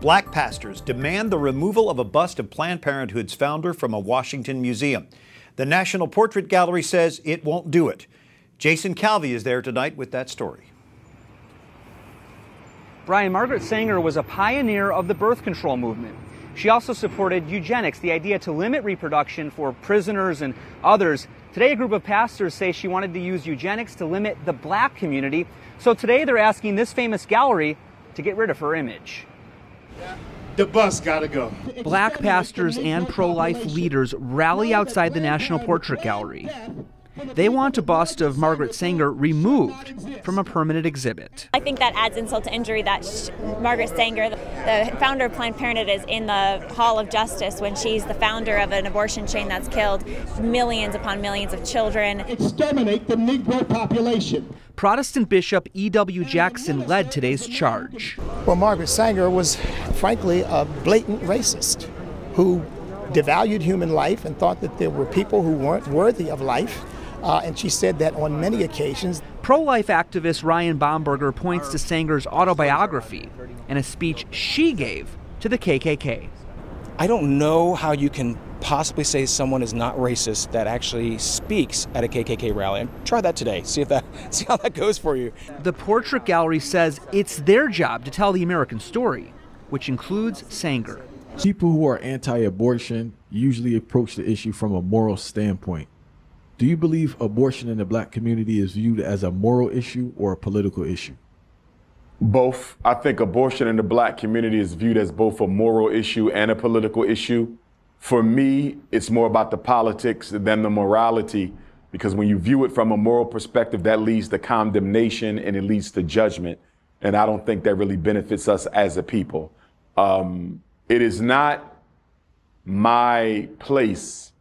Black pastors demand the removal of a bust of Planned Parenthood's founder from a Washington museum. The National Portrait Gallery says it won't do it. Jason Calvi is there tonight with that story. Brian Margaret Sanger was a pioneer of the birth control movement. She also supported eugenics, the idea to limit reproduction for prisoners and others. Today, a group of pastors say she wanted to use eugenics to limit the black community. So today, they're asking this famous gallery to get rid of her image. The bus gotta go. Black pastors and pro life leaders rally outside the National Portrait Gallery. They want a bust of Margaret Sanger removed from a permanent exhibit. I think that adds insult to injury that Margaret Sanger, the founder of Planned Parenthood, is in the Hall of Justice when she's the founder of an abortion chain that's killed millions upon millions of children. Exterminate the Negro population. Protestant Bishop E.W. Jackson led today's charge. Well, Margaret Sanger was, frankly, a blatant racist who devalued human life and thought that there were people who weren't worthy of life uh, and she said that on many occasions. Pro life activist Ryan Bomberger points to Sanger's autobiography and a speech she gave to the KKK. I don't know how you can possibly say someone is not racist that actually speaks at a KKK rally. And try that today. See if that see how that goes for you. The Portrait Gallery says it's their job to tell the American story, which includes Sanger. People who are anti-abortion usually approach the issue from a moral standpoint. Do you believe abortion in the black community is viewed as a moral issue or a political issue? Both. I think abortion in the black community is viewed as both a moral issue and a political issue. For me, it's more about the politics than the morality, because when you view it from a moral perspective, that leads to condemnation and it leads to judgment. And I don't think that really benefits us as a people. Um, it is not my place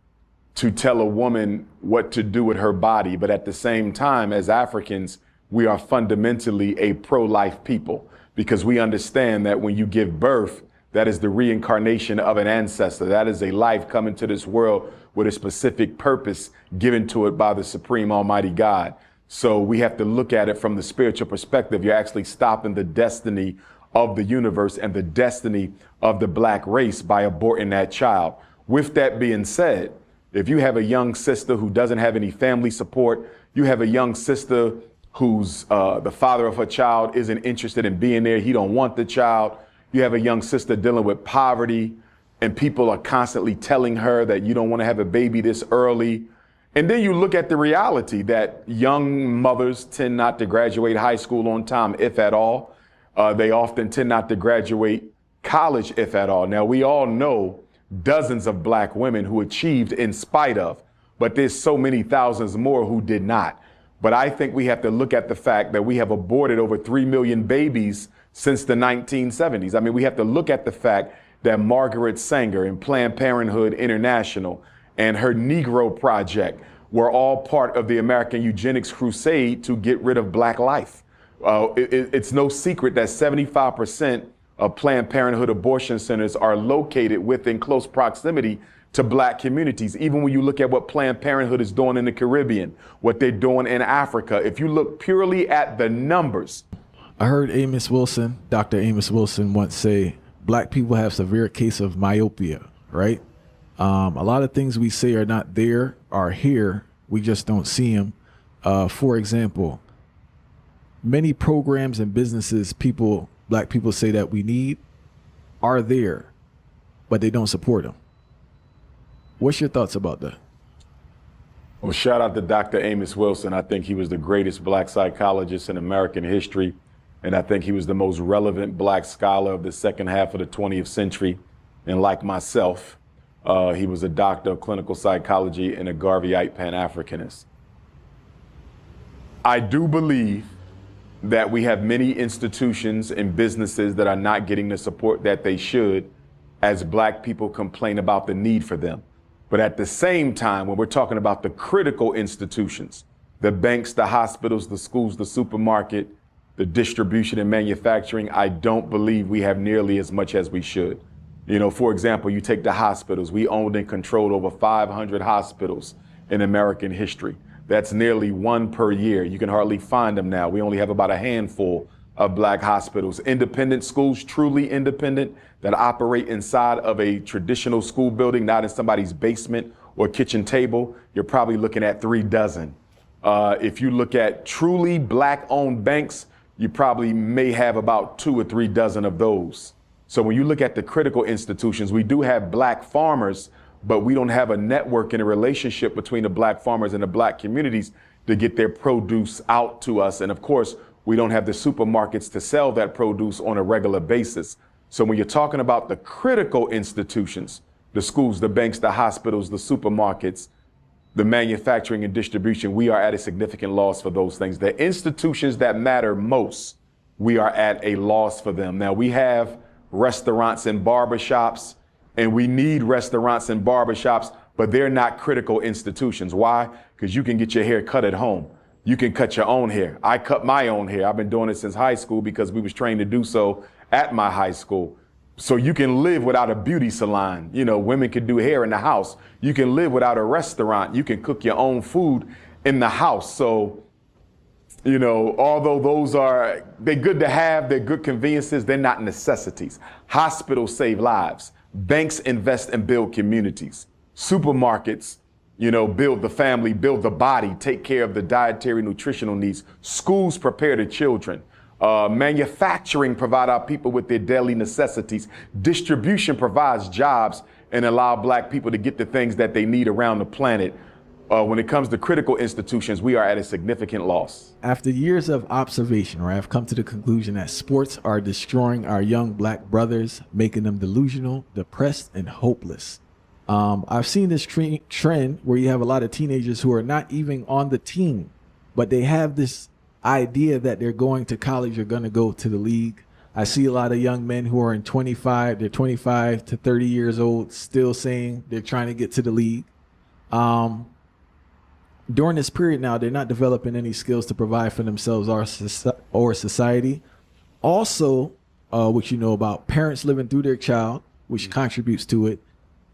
to tell a woman what to do with her body. But at the same time, as Africans, we are fundamentally a pro life people because we understand that when you give birth, that is the reincarnation of an ancestor. That is a life coming to this world with a specific purpose given to it by the Supreme Almighty God. So we have to look at it from the spiritual perspective. You're actually stopping the destiny of the universe and the destiny of the black race by aborting that child. With that being said, if you have a young sister who doesn't have any family support, you have a young sister who's uh, the father of her child isn't interested in being there. He don't want the child. You have a young sister dealing with poverty, and people are constantly telling her that you don't want to have a baby this early. And then you look at the reality that young mothers tend not to graduate high school on time, if at all. Uh, they often tend not to graduate college, if at all. Now, we all know dozens of black women who achieved in spite of, but there's so many thousands more who did not. But I think we have to look at the fact that we have aborted over 3 million babies since the 1970s. I mean, we have to look at the fact that Margaret Sanger and Planned Parenthood International and her Negro Project were all part of the American eugenics crusade to get rid of black life. Uh, it, it's no secret that 75% of Planned Parenthood abortion centers are located within close proximity to black communities. Even when you look at what Planned Parenthood is doing in the Caribbean, what they're doing in Africa, if you look purely at the numbers. I heard Amos Wilson, Dr. Amos Wilson, once say, black people have severe case of myopia, right? Um, a lot of things we say are not there, are here. We just don't see them. Uh, for example, many programs and businesses people black people say that we need are there, but they don't support them. What's your thoughts about that? Well, shout out to Dr. Amos Wilson. I think he was the greatest black psychologist in American history. And I think he was the most relevant black scholar of the second half of the 20th century. And like myself, uh, he was a doctor of clinical psychology and a Garveyite Pan Africanist. I do believe that we have many institutions and businesses that are not getting the support that they should as black people complain about the need for them. But at the same time, when we're talking about the critical institutions, the banks, the hospitals, the schools, the supermarket, the distribution and manufacturing, I don't believe we have nearly as much as we should. You know, for example, you take the hospitals. We owned and controlled over 500 hospitals in American history. That's nearly one per year. You can hardly find them now. We only have about a handful of black hospitals. Independent schools, truly independent, that operate inside of a traditional school building, not in somebody's basement or kitchen table, you're probably looking at three dozen. Uh, if you look at truly black owned banks, you probably may have about two or three dozen of those. So when you look at the critical institutions, we do have black farmers, but we don't have a network and a relationship between the black farmers and the black communities to get their produce out to us. And of course, we don't have the supermarkets to sell that produce on a regular basis. So when you're talking about the critical institutions, the schools, the banks, the hospitals, the supermarkets, the manufacturing and distribution, we are at a significant loss for those things. The institutions that matter most, we are at a loss for them. Now we have restaurants and barbershops, and we need restaurants and barbershops, but they're not critical institutions. Why? Because you can get your hair cut at home. You can cut your own hair. I cut my own hair. I've been doing it since high school because we was trained to do so at my high school. So you can live without a beauty salon. You know, women can do hair in the house. You can live without a restaurant. You can cook your own food in the house. So, you know, although those are they're good to have, they're good conveniences, they're not necessities. Hospitals save lives. Banks invest and build communities. Supermarkets, you know, build the family, build the body, take care of the dietary nutritional needs. Schools prepare the children. Uh, manufacturing provide our people with their daily necessities. Distribution provides jobs and allow black people to get the things that they need around the planet. Uh, when it comes to critical institutions, we are at a significant loss. After years of observation, right, I've come to the conclusion that sports are destroying our young black brothers, making them delusional, depressed, and hopeless. Um, I've seen this tre- trend where you have a lot of teenagers who are not even on the team, but they have this idea that they're going to college or going to go to the league. I see a lot of young men who are in 25, they're 25 to 30 years old, still saying they're trying to get to the league. Um, during this period now, they're not developing any skills to provide for themselves or, or society. Also, uh, which you know about parents living through their child, which mm-hmm. contributes to it,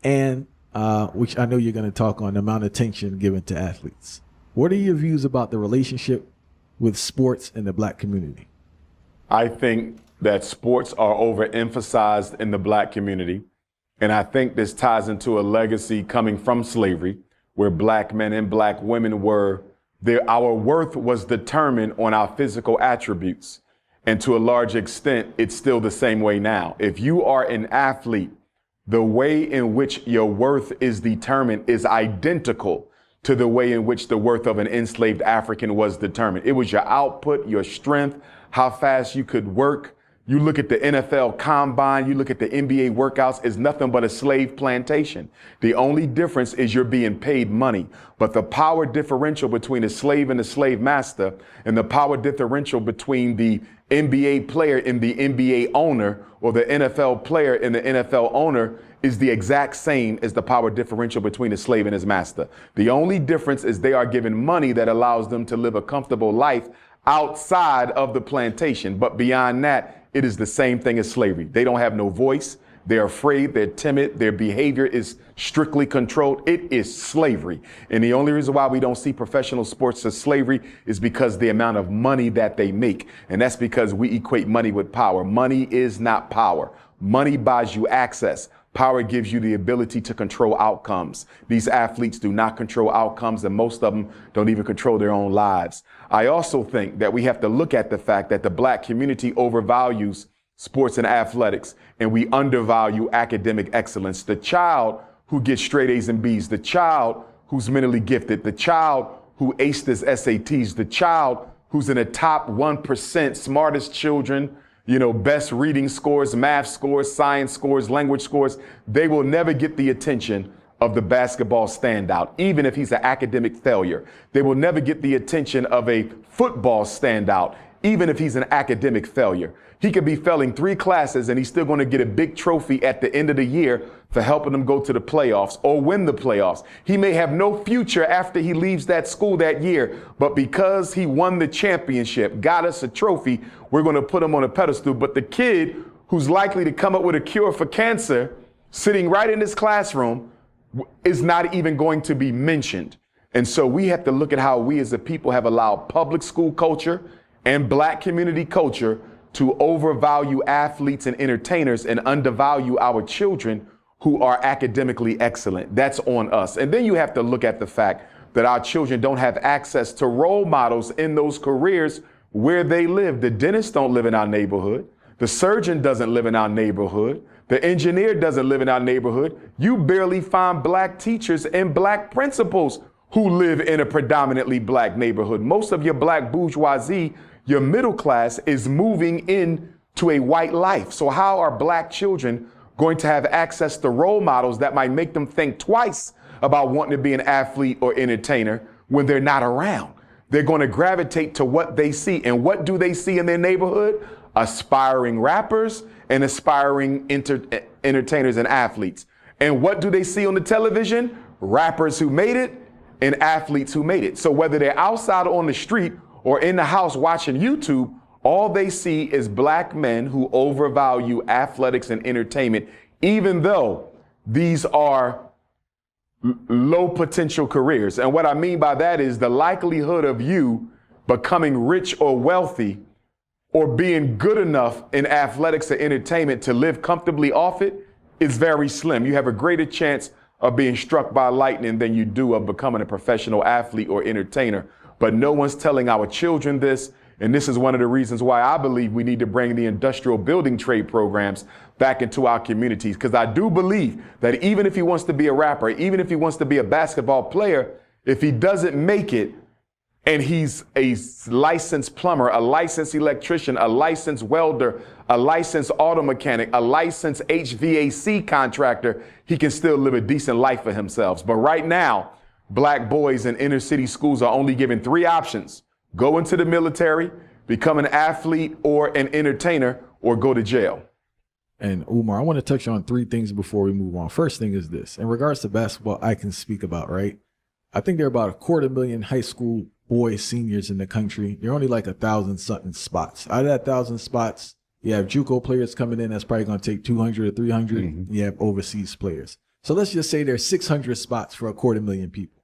and uh, which I know you're going to talk on the amount of attention given to athletes. What are your views about the relationship with sports in the black community? I think that sports are overemphasized in the black community. And I think this ties into a legacy coming from slavery, where black men and black women were our worth was determined on our physical attributes. And to a large extent, it's still the same way now. If you are an athlete, the way in which your worth is determined is identical to the way in which the worth of an enslaved African was determined. It was your output, your strength, how fast you could work. You look at the NFL combine, you look at the NBA workouts, it's nothing but a slave plantation. The only difference is you're being paid money. But the power differential between a slave and a slave master and the power differential between the NBA player and the NBA owner or the NFL player and the NFL owner is the exact same as the power differential between a slave and his master. The only difference is they are given money that allows them to live a comfortable life outside of the plantation. But beyond that, it is the same thing as slavery. They don't have no voice. They're afraid, they're timid, their behavior is strictly controlled. It is slavery. And the only reason why we don't see professional sports as slavery is because the amount of money that they make. And that's because we equate money with power. Money is not power. Money buys you access. Power gives you the ability to control outcomes. These athletes do not control outcomes, and most of them don't even control their own lives. I also think that we have to look at the fact that the black community overvalues sports and athletics, and we undervalue academic excellence. The child who gets straight A's and B's, the child who's mentally gifted, the child who aced his SATs, the child who's in the top 1% smartest children you know, best reading scores, math scores, science scores, language scores, they will never get the attention of the basketball standout, even if he's an academic failure. They will never get the attention of a football standout, even if he's an academic failure. He could be failing three classes and he's still going to get a big trophy at the end of the year for helping them go to the playoffs or win the playoffs. He may have no future after he leaves that school that year, but because he won the championship, got us a trophy, we're going to put him on a pedestal. But the kid who's likely to come up with a cure for cancer sitting right in this classroom is not even going to be mentioned. And so we have to look at how we as a people have allowed public school culture and black community culture to overvalue athletes and entertainers and undervalue our children who are academically excellent. That's on us. And then you have to look at the fact that our children don't have access to role models in those careers where they live. The dentist don't live in our neighborhood. The surgeon doesn't live in our neighborhood. The engineer doesn't live in our neighborhood. You barely find black teachers and black principals who live in a predominantly black neighborhood. Most of your black bourgeoisie, your middle class, is moving in to a white life. So how are black children going to have access to role models that might make them think twice about wanting to be an athlete or entertainer when they're not around? They're going to gravitate to what they see. And what do they see in their neighborhood? Aspiring rappers and aspiring enter- entertainers and athletes. And what do they see on the television? Rappers who made it and athletes who made it. So whether they're outside on the street or in the house watching YouTube, all they see is black men who overvalue athletics and entertainment, even though these are low potential careers. And what I mean by that is the likelihood of you becoming rich or wealthy or being good enough in athletics or entertainment to live comfortably off it is very slim. You have a greater chance of being struck by lightning than you do of becoming a professional athlete or entertainer. But no one's telling our children this. And this is one of the reasons why I believe we need to bring the industrial building trade programs back into our communities. Because I do believe that even if he wants to be a rapper, even if he wants to be a basketball player, if he doesn't make it, and he's a licensed plumber, a licensed electrician, a licensed welder, a licensed auto mechanic, a licensed HVAC contractor, he can still live a decent life for himself. But right now, black boys in inner city schools are only given three options go into the military, become an athlete or an entertainer, or go to jail. And Umar, I want to touch on three things before we move on. First thing is this in regards to basketball, I can speak about, right? I think there are about a quarter million high school boys, seniors in the country. There are only like a thousand something spots. Out of that thousand spots, you have JUCO players coming in. That's probably going to take 200 or 300. Mm-hmm. You have overseas players. So let's just say there's 600 spots for a quarter million people.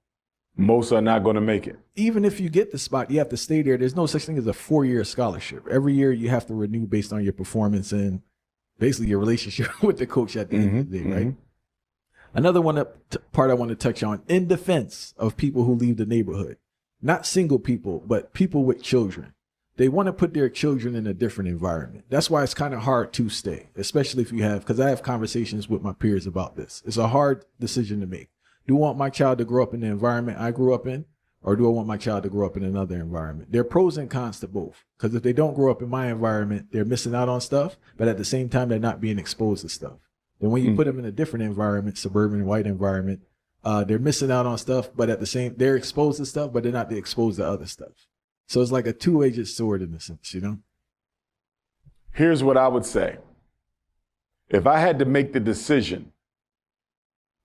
Most are not going to make it. Even if you get the spot, you have to stay there. There's no such thing as a four year scholarship. Every year you have to renew based on your performance and basically your relationship with the coach at the end of the mm-hmm, day, right? Mm-hmm. Another one that, t- part I want to touch on in defense of people who leave the neighborhood, not single people, but people with children. They want to put their children in a different environment. That's why it's kind of hard to stay, especially if you have, because I have conversations with my peers about this. It's a hard decision to make. Do I want my child to grow up in the environment I grew up in, or do I want my child to grow up in another environment? There are pros and cons to both. Because if they don't grow up in my environment, they're missing out on stuff, but at the same time, they're not being exposed to stuff. Then when you put them in a different environment, suburban white environment, uh, they're missing out on stuff, but at the same, they're exposed to stuff, but they're not exposed to other stuff. So it's like a two-edged sword in a sense, you know. Here's what I would say. If I had to make the decision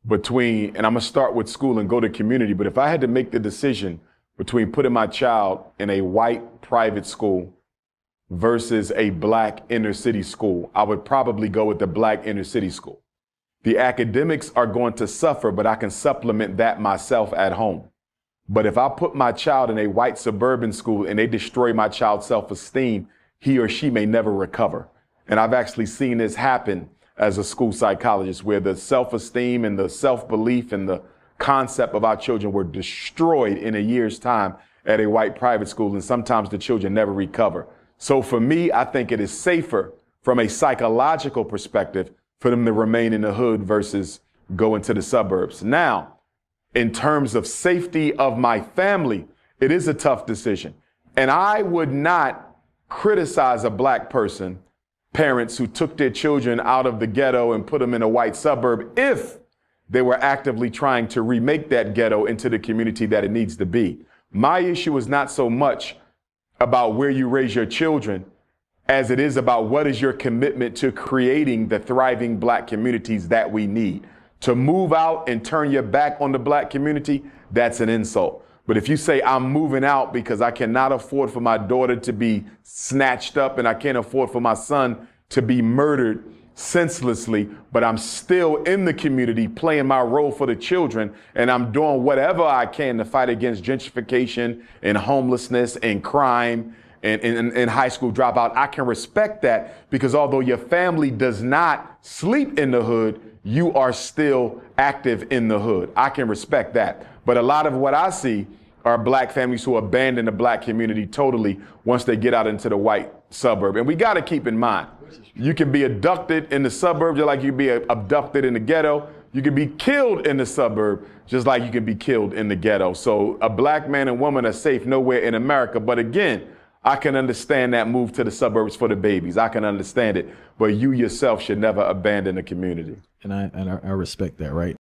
between, and I'm gonna start with school and go to community, but if I had to make the decision between putting my child in a white private school versus a black inner city school, I would probably go with the black inner city school. The academics are going to suffer, but I can supplement that myself at home. But if I put my child in a white suburban school and they destroy my child's self esteem, he or she may never recover. And I've actually seen this happen as a school psychologist where the self esteem and the self belief and the concept of our children were destroyed in a year's time at a white private school. And sometimes the children never recover. So for me, I think it is safer from a psychological perspective for them to remain in the hood versus go into the suburbs. Now, in terms of safety of my family, it is a tough decision. And I would not criticize a black person, parents who took their children out of the ghetto and put them in a white suburb if they were actively trying to remake that ghetto into the community that it needs to be. My issue is not so much about where you raise your children as it is about what is your commitment to creating the thriving black communities that we need. To move out and turn your back on the black community, that's an insult. But if you say, I'm moving out because I cannot afford for my daughter to be snatched up and I can't afford for my son to be murdered senselessly, but I'm still in the community playing my role for the children and I'm doing whatever I can to fight against gentrification and homelessness and crime and, and high school dropout. I can respect that because although your family does not sleep in the hood, you are still active in the hood. I can respect that. But a lot of what I see are black families who abandon the black community totally once they get out into the white suburb. And we got to keep in mind, you can be abducted in the suburb just like you can be abducted in the ghetto. You can be killed in the suburb just like you can be killed in the ghetto. So a black man and woman are safe nowhere in America. But again, I can understand that move to the suburbs for the babies. I can understand it. But you yourself should never abandon the community. And I, and I, I respect that, right?